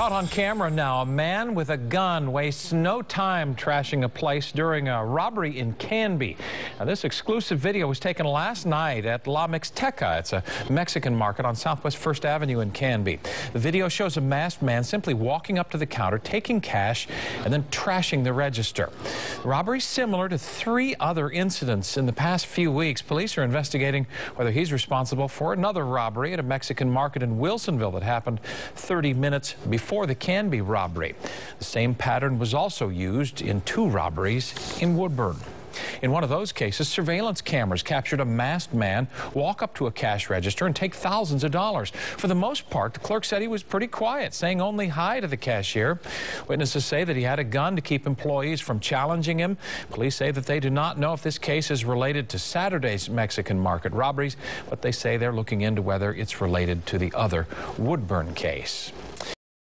Caught on camera now, a man with a gun wastes no time trashing a place during a robbery in Canby. Now, this exclusive video was taken last night at La Mixteca. It's a Mexican market on Southwest 1st Avenue in Canby. The video shows a masked man simply walking up to the counter, taking cash, and then trashing the register. The robbery similar to three other incidents in the past few weeks. Police are investigating whether he's responsible for another robbery at a Mexican market in Wilsonville that happened 30 minutes before before the Canby robbery. The same pattern was also used in two robberies in Woodburn. In one of those cases, surveillance cameras captured a masked man walk up to a cash register and take thousands of dollars. For the most part, the clerk said he was pretty quiet, saying only hi to the cashier. Witnesses say that he had a gun to keep employees from challenging him. Police say that they do not know if this case is related to Saturday's Mexican market robberies, but they say they're looking into whether it's related to the other Woodburn case.